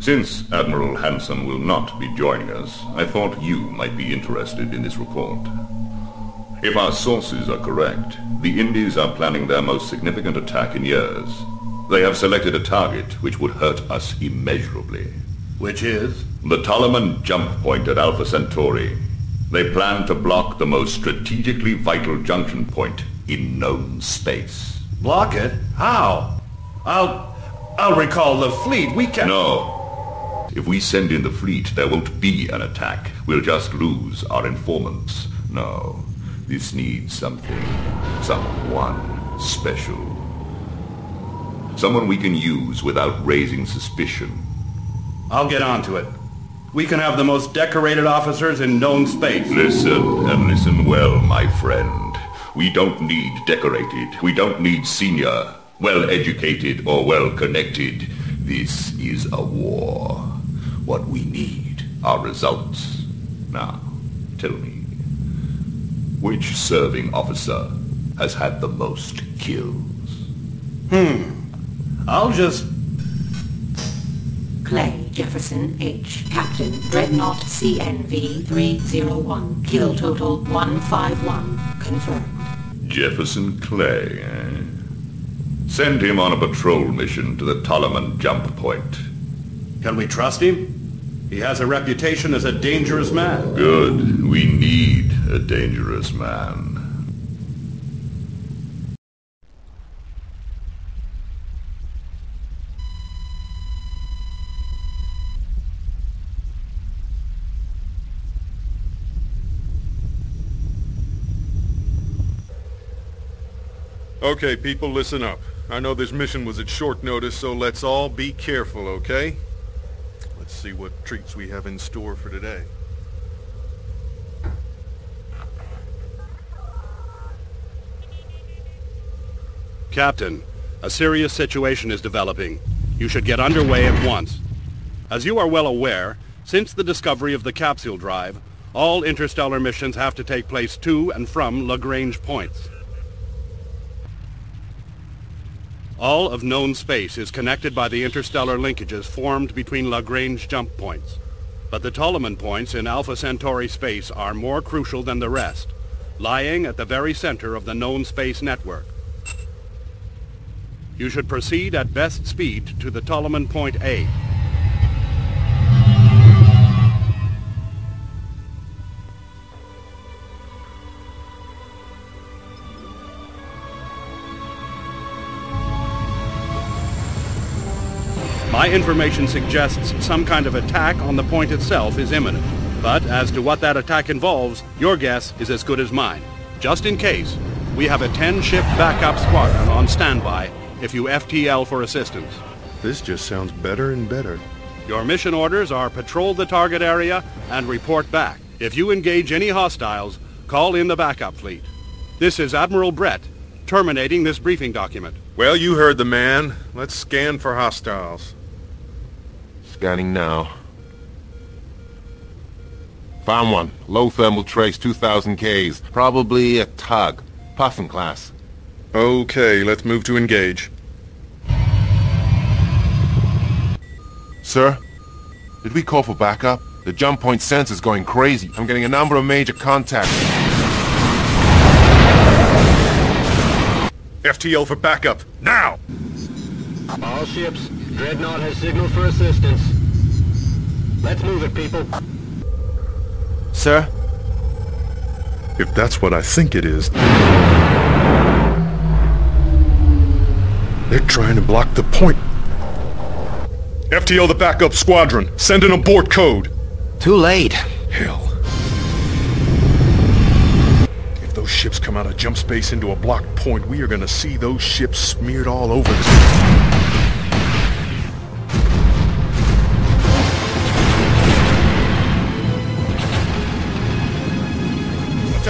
Since Admiral Hanson will not be joining us, I thought you might be interested in this report. If our sources are correct, the Indies are planning their most significant attack in years. They have selected a target which would hurt us immeasurably. Which is? The Tolleman jump point at Alpha Centauri. They plan to block the most strategically vital junction point in known space. Block it? How? I'll... I'll recall the fleet. We can... No. If we send in the fleet, there won't be an attack. We'll just lose our informants. No. This needs something. Someone special. Someone we can use without raising suspicion. I'll get on to it. We can have the most decorated officers in known space. Listen, and listen well, my friend. We don't need decorated. We don't need senior, well-educated, or well-connected. This is a war. What we need are results. Now, tell me, which serving officer has had the most kills? Hmm. I'll just... Clay Jefferson H. Captain Dreadnought CNV 301. Kill total 151. Confirmed. Jefferson Clay, eh? Send him on a patrol mission to the Tolleman jump point. Can we trust him? He has a reputation as a dangerous man. Good. We need a dangerous man. Okay, people, listen up. I know this mission was at short notice, so let's all be careful, okay? Let's see what treats we have in store for today. Captain, a serious situation is developing. You should get underway at once. As you are well aware, since the discovery of the capsule drive, all interstellar missions have to take place to and from Lagrange points. All of known space is connected by the interstellar linkages formed between Lagrange jump points. But the Tolleman points in Alpha Centauri space are more crucial than the rest, lying at the very center of the known space network. You should proceed at best speed to the Tolleman point A. My information suggests some kind of attack on the point itself is imminent. But as to what that attack involves, your guess is as good as mine. Just in case, we have a 10-ship backup squadron on standby if you FTL for assistance. This just sounds better and better. Your mission orders are patrol the target area and report back. If you engage any hostiles, call in the backup fleet. This is Admiral Brett, terminating this briefing document. Well, you heard the man. Let's scan for hostiles. Scanning now. Found one. Low thermal trace, 2,000 Ks. Probably a tug. Puffin class. Okay, let's move to engage. Sir? Did we call for backup? The jump point sensor's going crazy. I'm getting a number of major contacts. FTL for backup, now! All ships, Dreadnought has signaled for assistance. Let's move it, people. Sir? If that's what I think it is... They're trying to block the point. FTL the backup squadron. Send an abort code. Too late. Hell. If those ships come out of jump space into a blocked point, we are gonna see those ships smeared all over the...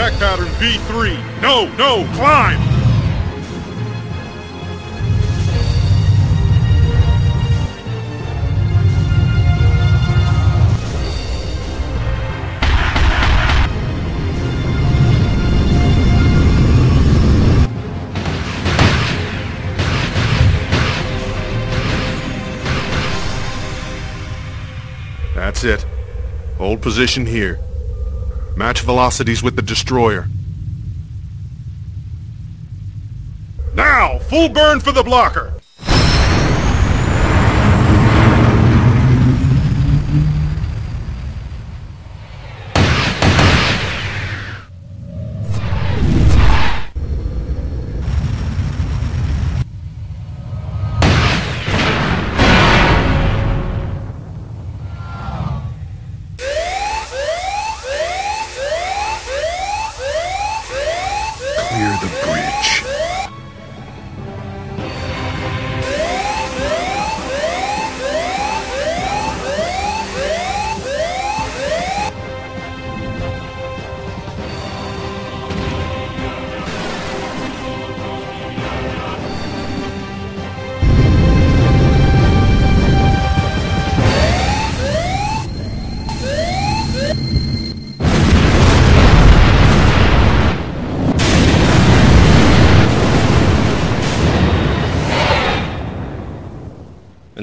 Attack pattern B3. No, no, climb! That's it. Hold position here. Match velocities with the destroyer. Now, full burn for the blocker!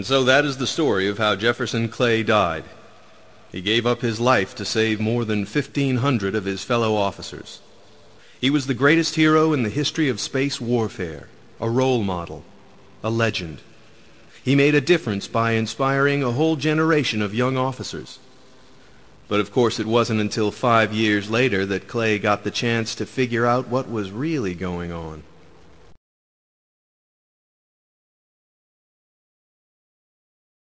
So that is the story of how Jefferson Clay died. He gave up his life to save more than 1,500 of his fellow officers. He was the greatest hero in the history of space warfare, a role model, a legend. He made a difference by inspiring a whole generation of young officers. But of course it wasn't until five years later that Clay got the chance to figure out what was really going on.